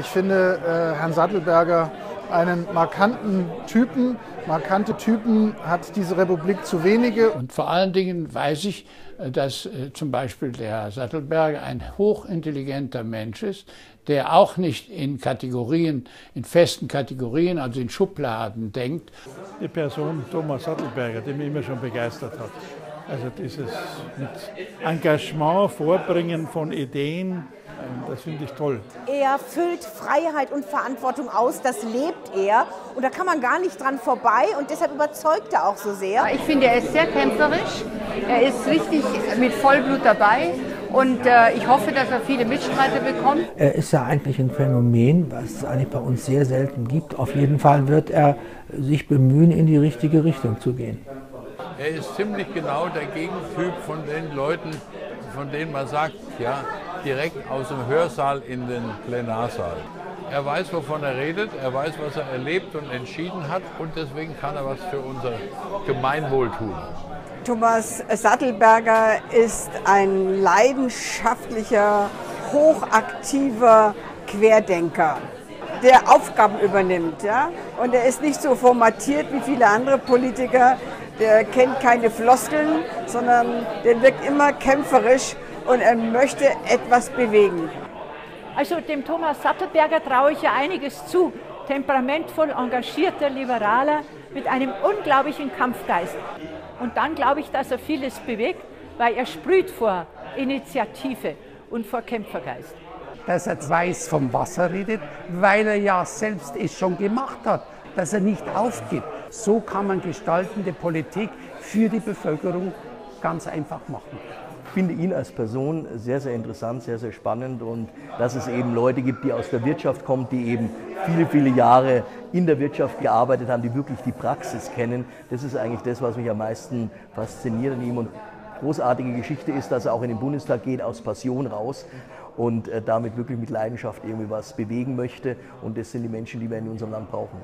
Ich finde äh, Herrn Sattelberger einen markanten Typen. Markante Typen hat diese Republik zu wenige. Und vor allen Dingen weiß ich, äh, dass äh, zum Beispiel der Herr Sattelberger ein hochintelligenter Mensch ist, der auch nicht in Kategorien, in festen Kategorien, also in Schubladen denkt. Die Person Thomas Sattelberger, die mich immer schon begeistert hat. Also dieses mit Engagement, Vorbringen von Ideen, das finde ich toll. Er füllt Freiheit und Verantwortung aus, das lebt er und da kann man gar nicht dran vorbei und deshalb überzeugt er auch so sehr. Ich finde, er ist sehr kämpferisch, er ist richtig mit Vollblut dabei und äh, ich hoffe, dass er viele Mitstreiter bekommt. Er ist ja eigentlich ein Phänomen, was es eigentlich bei uns sehr selten gibt. Auf jeden Fall wird er sich bemühen, in die richtige Richtung zu gehen. Er ist ziemlich genau der Gegentyp von den Leuten, von denen man sagt, ja, direkt aus dem Hörsaal in den Plenarsaal. Er weiß, wovon er redet, er weiß, was er erlebt und entschieden hat und deswegen kann er was für unser Gemeinwohl tun. Thomas Sattelberger ist ein leidenschaftlicher, hochaktiver Querdenker der Aufgaben übernimmt. Ja? Und er ist nicht so formatiert wie viele andere Politiker. Der kennt keine Floskeln, sondern der wirkt immer kämpferisch und er möchte etwas bewegen. Also dem Thomas Sattelberger traue ich ja einiges zu. Temperamentvoll, engagierter Liberaler mit einem unglaublichen Kampfgeist. Und dann glaube ich, dass er vieles bewegt, weil er sprüht vor Initiative und vor Kämpfergeist dass er weiß vom Wasser redet, weil er ja selbst es schon gemacht hat, dass er nicht aufgibt. So kann man gestaltende Politik für die Bevölkerung ganz einfach machen. Ich finde ihn als Person sehr, sehr interessant, sehr, sehr spannend und dass es eben Leute gibt, die aus der Wirtschaft kommen, die eben viele, viele Jahre in der Wirtschaft gearbeitet haben, die wirklich die Praxis kennen. Das ist eigentlich das, was mich am meisten fasziniert an ihm und großartige Geschichte ist, dass er auch in den Bundestag geht, aus Passion raus und äh, damit wirklich mit Leidenschaft irgendwie was bewegen möchte. Und das sind die Menschen, die wir in unserem Land brauchen.